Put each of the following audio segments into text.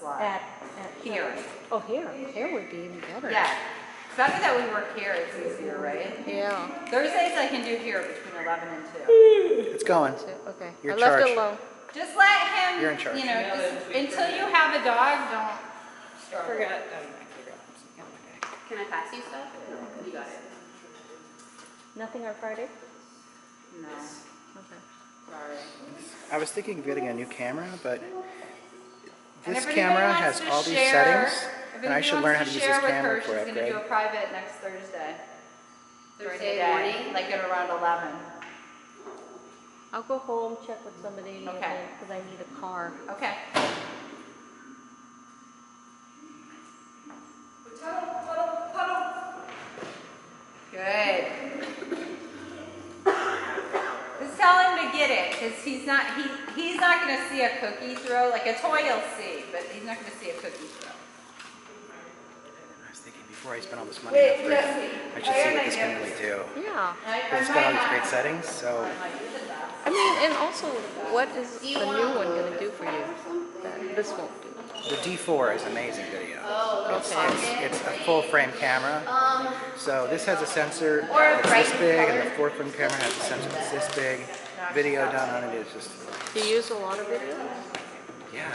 slot. At, at. Here. Oh, here, here would be even better. Yeah. It's Better that we work here, it's easier, right? Yeah, Thursdays I can do here between 11 and 2. It's going. so, okay. You're I left charge. it alone. Just let him, You're in charge. you know, just, until you have a dog, don't struggle. Forgot. um, I forgot. Can I pass you stuff? You got it. Nothing on Friday? No, Okay. sorry. I was thinking of getting a new camera, but And this if camera anybody has wants to all these share- settings, if and I anybody should learn how wants to use share this with camera her, before I She's gonna do a upgrade. private next Thursday. during the Thursday day, morning? Like at around 11. I'll go home, check with somebody, and Okay. because I need a car. Okay. Good. Just tell him to get it, because he's not, he, he's not gonna see a cookie throw, like a toy he'll see, but he's not gonna see a cookie throw. I was thinking before I spend all this money Wait, on let's upgrade. I should see what this can really do. Yeah, It's got all these great settings, so I mean, and also, what is the new one gonna do for you that this won't do? the D4 is amazing video. Oh, It's, Okay. it's, it's a full frame camera. Um, So this has a sensor that's this big, and the full frame camera has a sensor that's this big. Video done on it is just, Do you use a lot of video? Yeah,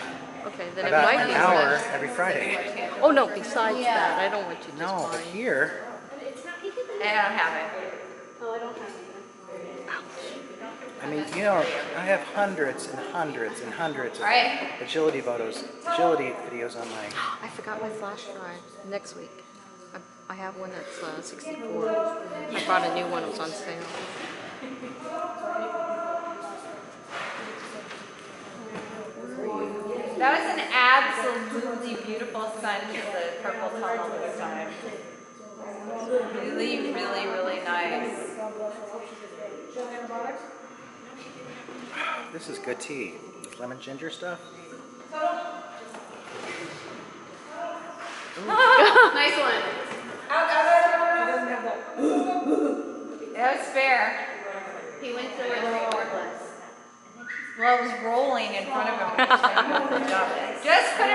Okay, then it about might an be. hour every Friday. Oh, no, besides Yeah. that, I don't want you just No, but buying. here, I don't have it. I don't have it. I mean, you know, I have hundreds and hundreds and hundreds of All right. agility photos, agility videos on my. I forgot my flash drive next week. I, I have one that's uh, 64. I bought a new one, it was on sale. That was an absolutely beautiful sun to the purple tunnel this time. Really, really, really nice. This is good tea. This lemon ginger stuff. nice one. That was fair. He went to where the reward was. Well, it was rolling in front of him. Good job. Just put him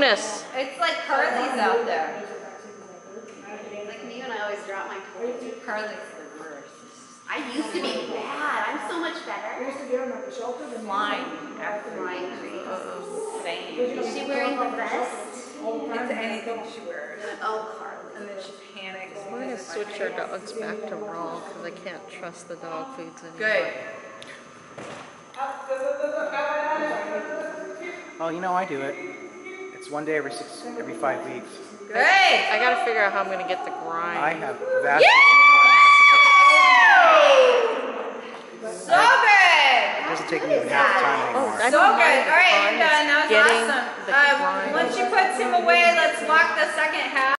he got like three. Bonus! It's like Curly's out there. Like me when I always drop my toys. Curly's the worst. I used to be bad. I'm so much better. used to be on the shelter than Flying after Flying tree. saying. Is she wearing the vest? It's anything she wears. Oh, Carly. And then she panics. We're gonna switch our dogs back to raw because I can't trust the dog foods anymore. Good. Oh, you know I do it. It's one day every six, every five weeks. Good. I gotta figure out how I'm gonna get the grind. I have vast. So good. It doesn't take me even half the time anymore. I So good. All right, fun, you're done. it's That was getting awesome. the Um, grind. once she puts him away, let's walk the second half.